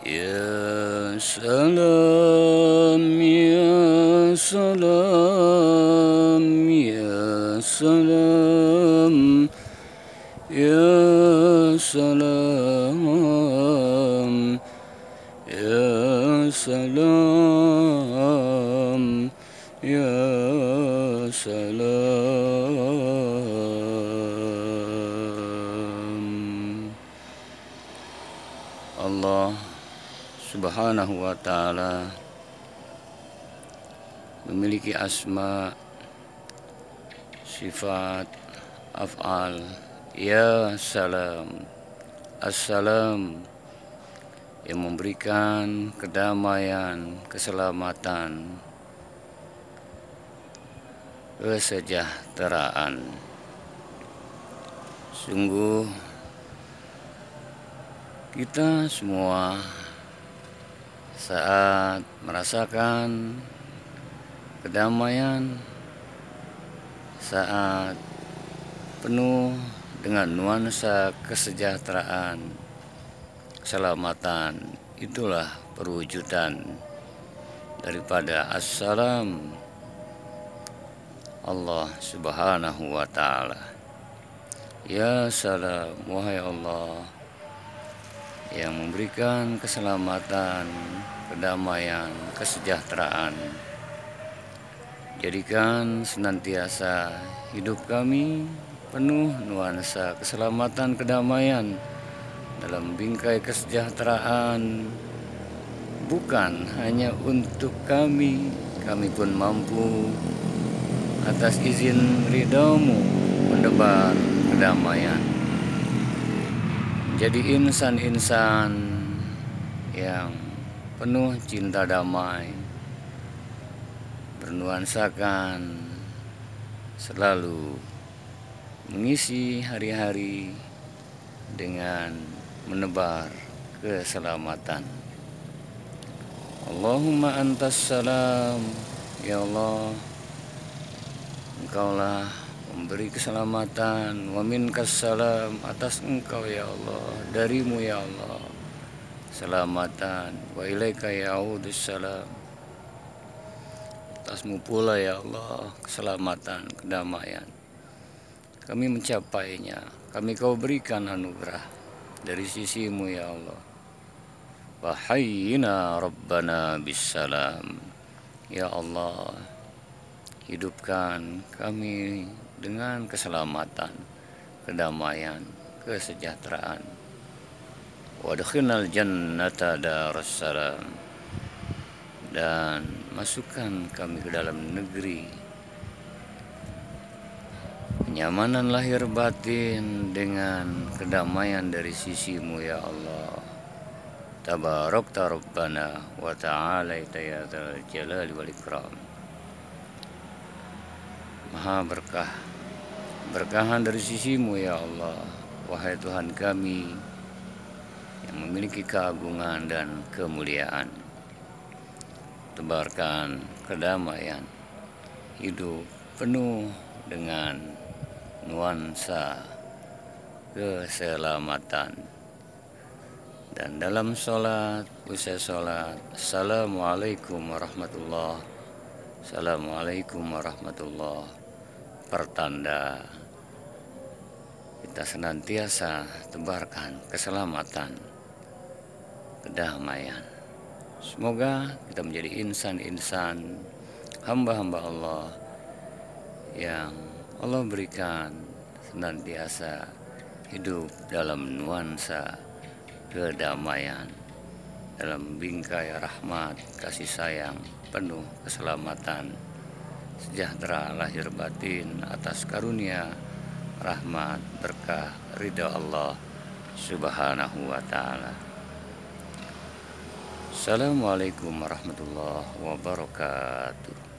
Ya selam, ya selam, ya selam, ya selam, ya selam, ya selam. Allah Subhanahu wa taala. Memiliki asma sifat af'al. Ya salam. Assalam. Yang memberikan kedamaian keselamatan. Kesejahteraan. Sungguh kita semua saat merasakan kedamaian saat penuh dengan nuansa kesejahteraan keselamatan itulah perwujudan daripada assalam Allah subhanahu wa ta'ala. Ya salam wahai Allah yang memberikan keselamatan, kedamaian, kesejahteraan. Jadikan senantiasa hidup kami penuh nuansa keselamatan, kedamaian dalam bingkai kesejahteraan. Bukan hanya untuk kami, kami pun mampu atas izin ridamu mendebar kedamaian jadi insan-insan yang penuh cinta damai bernuansakan selalu mengisi hari-hari dengan menebar keselamatan. Allahumma antas salam ya Allah engkaulah memberi keselamatan wa minkas salam atas engkau ya Allah darimu ya Allah. Selamatan wa ilaika ya'udus salam. Atasmu pula ya Allah keselamatan kedamaian. Kami mencapainya kami kau berikan anugerah dari sisimu ya Allah. Wahayina Rabbana bisalam Ya Allah Hidupkan kami dengan keselamatan, kedamaian, kesejahteraan. Wadkhilnal jannata darussalam. Dan masukkan kami ke dalam negeri. Kenyamanan lahir batin dengan kedamaian dari sisimu ya Allah. Tabarak rabbana wa ta'ala ya jalali wal ikram maha berkah. Berkahan dari sisimu ya Allah. Wahai Tuhan kami yang memiliki keagungan dan kemuliaan. Tebarkan kedamaian hidup penuh dengan nuansa keselamatan. Dan dalam sholat usai sholat Assalamualaikum warahmatullahi Assalamualaikum warahmatullahi pertanda kita senantiasa tebarkan keselamatan, kedamaian. Semoga kita menjadi insan-insan hamba-hamba Allah yang Allah berikan senantiasa hidup dalam nuansa kedamaian, dalam bingkai rahmat, kasih sayang, penuh keselamatan sejahtera lahir batin atas karunia rahmat berkah ridha Allah subhanahu wa ta'ala. Assalamualaikum warahmatullahi wabarakatuh